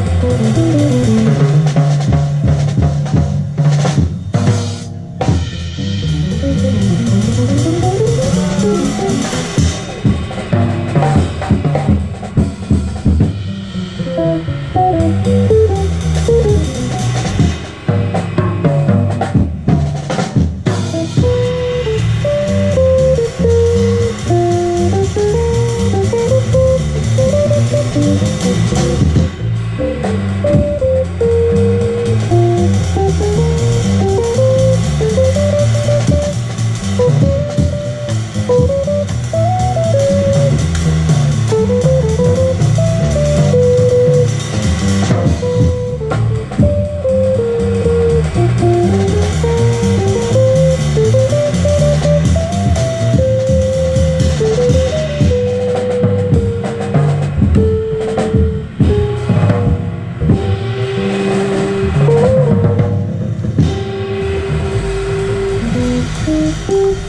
thank Thank you.